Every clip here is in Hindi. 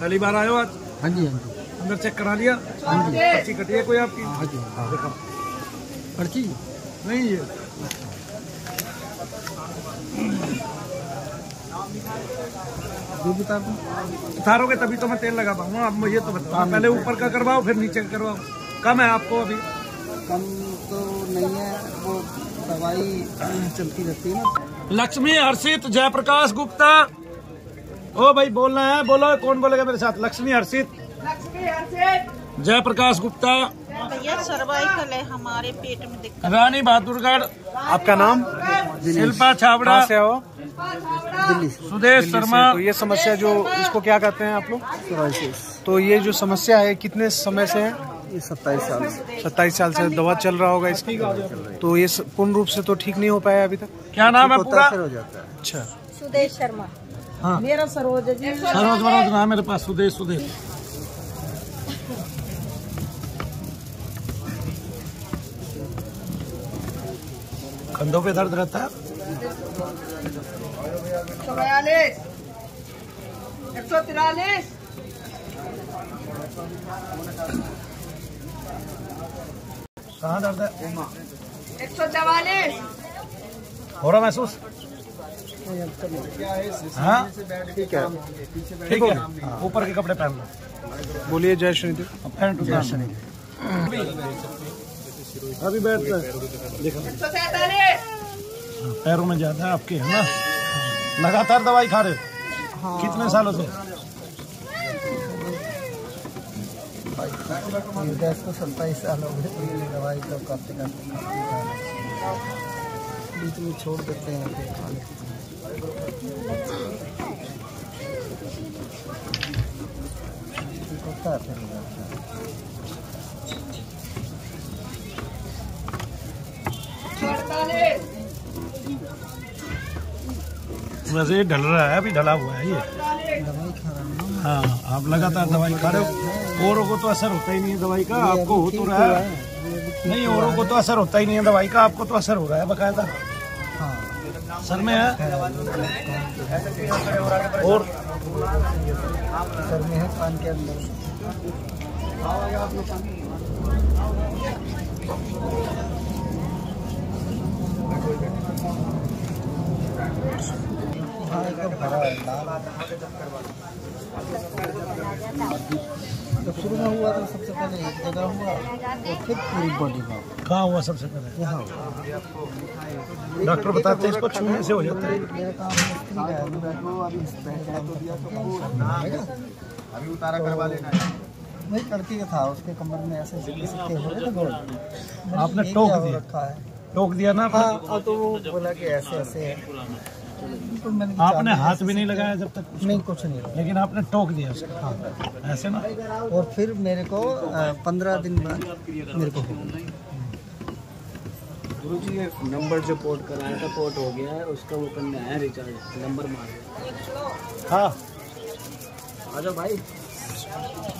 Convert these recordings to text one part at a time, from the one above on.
पहली बार आयो आज? हाँ जी हाँ जी। अंदर चेक करा लिया? हाँ जी। पर्ची कटी है कोई आपकी? हाँ जी। हाँ, देखो। पर्ची? नहीं ये ये दो उतारोगे तभी तो मैं तेल लगा पाऊँगा। अब मुझे तो बताओ। पहले ऊपर का करवाओ फिर नीचे का करवाओ। कम है आपको अभी? कम तो नहीं है। वो दवाई चलती रहती है ना। लक्ष्मी हर्षित जयप्रकाश गुप्ता। ओ भाई बोलना है बोलो कौन बोलेगा मेरे साथ? लक्ष्मी हर्षित। जयप्रकाश गुप्ता। भैया सर्वाइकल है हमारे पेट में दिक्कत। रानी बहादुरगढ़। आपका नाम? शिल्पा छाबड़ा। कहाँ से हो? दिल्ली सुदेश शर्मा। तो ये समस्या जो इसको क्या कहते हैं आप लोग? तो ये जो समस्या है कितने समय से है? ये सत्ताईस साल से। सत्ताईस साल से दवा चल रहा होगा इसकी। तो ये पूर्ण रूप से तो ठीक नहीं हो पाया अभी तक? क्या नाम है पूरा? हो जाता है। अच्छा। सुदेश शर्मा। हाँ। मेरा सरोज जी। सरोज वरोज नाम मेरे पास सुदेश सुदेश। कंधों पे दर्द रहता है? बयालीस एक सौ तिरालीस। कहाँ दर्द है? एक सौ चवालीस। हो रहा महसूस? हाँ? ठीक है। ठीक है। ऊपर के कपड़े पहन लो बोलिए जय अब पैंट उतार लो। अभी बैठ रहे देखो। एक सौ सैतालीस हाँ, पैरों में ज़्यादा आपके है ना? लगातार दवाई खा रहे हो? कितने सालों से? गैस को सत्ताईस साल हो गए दवाई तो करते करते बीच में छोड़ देते हैं। वैसे ढल रहा है, अभी ढला हुआ है ये। हूँ, आप लगातार दवाई खा रहे हो। औरों को तो असर होता ही नहीं है दवाई का, आपको हो तो रहा है। नहीं, औरों को तो असर होता ही नहीं है दवाई का, आपको तो असर हो रहा है, बकायदा। सर में है और सर में है के अंदर भरा है जब शुरू में हुआ तो सबसे पहले एक जगह हुआ और फिर पूरी बॉडी में कहाँ हुआ सबसे पहले? यहाँ। डॉक्टर बताते हैं इसको छूने से हो जाता है। मेरा काम मुश्किल है। अभी उतारा करवा लेना वही लड़की का था उसके कमर में ऐसे सिक्के सिक्के हो रहे थे गोल। आपने टोक दिया? रखा है? टोक दिया ना हाँ तो वो बोला कि ऐसे ऐसे। है तो आपने हाथ भी नहीं लगाया जब तक? नहीं कुछ नहीं लेकिन आपने टोक दिया उसको। हाँ ऐसे ना? और फिर मेरे को पंद्रह दिन बाद मेरे को गुरु जी ये नंबर जो पोर्ट कराया था पोर्ट हो गया है उसका वो करना है रिचार्ज नंबर मार हाँ। आ जाओ भाई।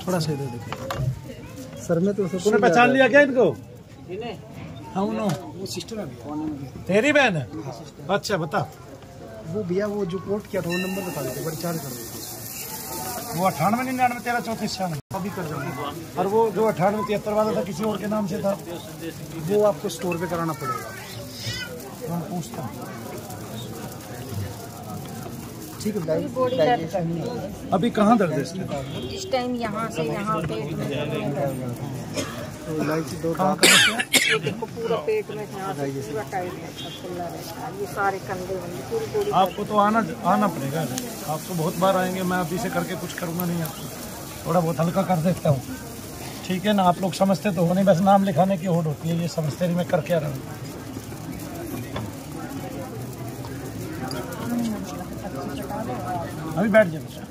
थोड़ा सही दे देखिए सर में तो तूने पहचान लिया क्या इनको? हाँ वो सिस्टर है तेरी बहन है? अच्छा बता। वो भैया वो जो कोर्ट किया था वो नंबर बता देते रिचार्ज कर देते। वो अठानवे निन्यानवे तेरह चौंतीस छियानवे। अभी कर देंगे और वो जो अठानवे तिहत्तर वाला था किसी और के नाम से था वो आपको स्टोर पे कराना पड़ेगा। मैं पूछता हूँ। ठीक है अभी कहाँ दर्द है इस टाइम यहाँ से यहाँ पेट में तो इलायची दो कहाँ ये देखो पूरा पेट में यहाँ से पूरा टाइट रहता है खुला रहता ये सारे कंधे पूरी पूरी आपको तो आना आना पड़ेगा। आप तो बहुत बार आएँगे मैं अभी से करके कुछ करूँगा नहीं आपको। थोड़ा बहुत हल्का कर देता हूँ। ठीक है ना आप लोग समझते तो हो नहीं बस नाम लिखाने की होड़ होती है ये समझते नहीं मैं कर क्या रहा हूँ। अभी बैठ जाए बच्चा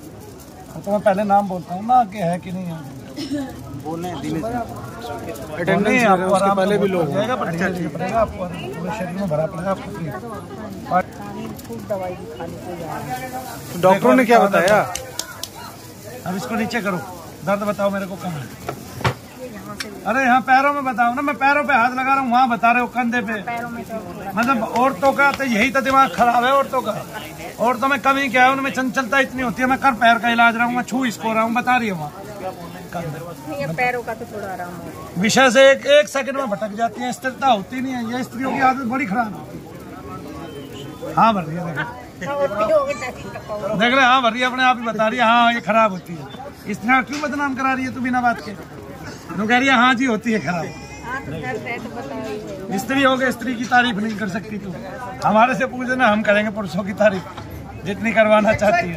तो मैं पहले नाम बोलता हूँ ना कि है कि नहीं है। अटेंडेंस आपको पहले तो भी लोग जाएगा पर पड़ेगा आपको शरीर में भरा पड़ेगा आपको तो डॉक्टरों ने क्या बताया? अब इसको नीचे करो। दर्द बताओ मेरे को कम है। अरे यहाँ पैरों में बताओ ना मैं पैरों पे हाथ लगा रहा हूँ वहाँ बता रहे हो कंधे पे। पैरों में तो मतलब औरतों का तो यही तो दिमाग खराब है औरतों का। औरतों में कमी क्या है उनमें चंचलता इतनी होती है मैं कर पैर का इलाज रहा हूँ मैं छू इसको रहा हूँ बता रही है वहाँ। पैरों का तो थोड़ा आराम विषय से एक एक सेकंड में भटक जाती है स्थिरता होती नहीं है ये स्त्रियों की आदत बड़ी खराब होती है हाँ भर रही है। देखो रहे हाँ भर रही है अपने आप ही बता रही है हाँ ये खराब होती है। स्त्रियाँ क्यों बदनाम करा रही है तू बिना बात के? तो कह रही है हाँ जी होती है खराब। हाँ तो तो। स्त्री हो गए स्त्री की तारीफ़ नहीं कर सकती तू। हमारे से पूछ ना हम करेंगे पुरुषों की तारीफ़। जितनी करवाना चाहती है।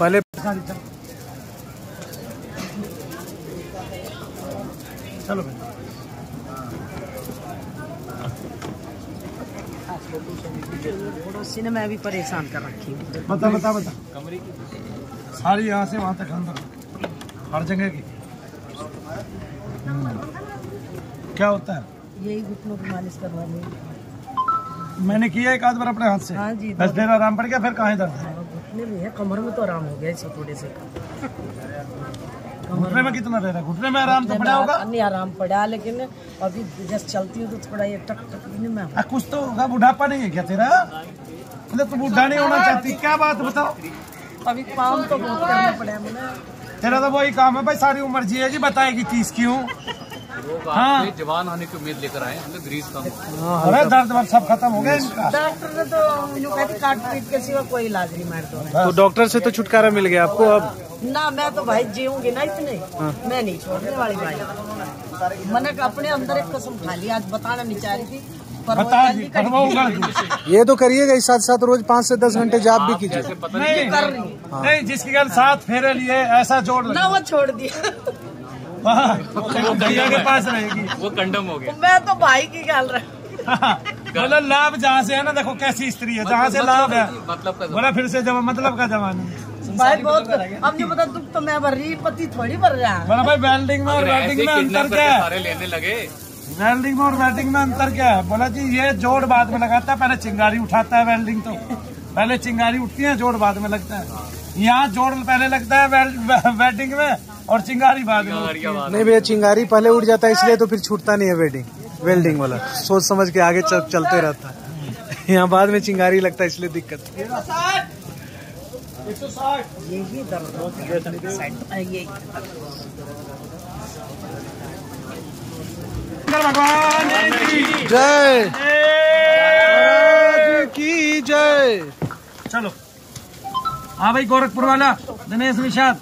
पहले चलो। भाई पड़ोसी ने मैं भी परेशान कर रखी हूँ। बता बता बता। सारी यहाँ से वहाँ तक अंदर। हर जगह की। क्या होता है? यही घुटनों की मालिश करवानी मैंने किया एक आध बार अपने हाथ से। हाँ जी, बस फिर आराम पड़ गया फिर कहाँ दर्द है घुटने में है। कमर में तो आराम हो गया इसे थोड़े से। घुटने में कितना रह रहा है? घुटने में आराम तो पड़ा होगा? नहीं आराम पड़ा लेकिन अभी जैसे चलती हूँ तो थोड़ा ये टक टक नहीं मैं आ, कुछ तो होगा बुढ़ापा नहीं है क्या तेरा? मतलब तू बूढ़ा नहीं होना चाहती क्या बात बताओ। अभी काम तो बहुत करना पड़ा मुझे। तेरा तो वही काम है भाई सारी उम्र जी जिएगी बताएगी तीस क्यों? हाँ। जवान होने की उम्मीद लेकर आए हमने ग्रीस का अरे दर्द वर्द सब खत्म हो गया इनका। डॉक्टर ने तो काट पीट के सिवा कोई इलाज नहीं मार दो तो डॉक्टर से तो छुटकारा मिल गया आपको अब? ना मैं तो भाई जीऊँगी ना इतने। मैं नहीं छोड़ने वाली भाई। मैंने अपने अंदर एक कसम खा ली आज बताना नहीं चाह रही थी ही ये तो करिएगा इस साथ साथ रोज पाँच से दस घंटे जाप भी कीजिए। नहीं कर रही हूँ। नहीं जिसकी गल साथ फेरे लिए ऐसा जोड़ ना वो छोड़ दिया। वो भैया के पास रहेगी। वो कंडम हो गया। मैं तो भाई की गल रहा बोला लाभ जहाँ से है ना देखो कैसी स्त्री है जहाँ से लाभ है। मतलब का बोला फिर से जमा मतलब का जमाना। है भाई बहुत अब दुख तो मैं भर रही पति थोड़ी भर रहा है। बोला भाई वेल्डिंग में और वेल्डिंग में अंतर क्या है? सारे लेने लगे। वेल्डिंग में और वेल्डिंग में अंतर क्या है? बोला जी ये जोड़ बाद में लगाता है पहले चिंगारी उठाता है वेल्डिंग तो। पहले चिंगारी उठती है जोड़ बाद में लगता है। यहाँ जोड़ पहले लगता है वेल- वेल्डिंग में और चिंगारी बाद में नहीं भैया चिंगारी पहले उठ जाता है इसलिए तो फिर छूटता नहीं है वेल्डिंग वेल्डिंग वाला। सोच समझ के आगे चलते रहता है। यहाँ बाद में चिंगारी लगता है इसलिए दिक्कत। यही दर्द है भगवान जय। जय। की जय। चलो। हाँ भाई गोरखपुर वाला दिनेश निषाद।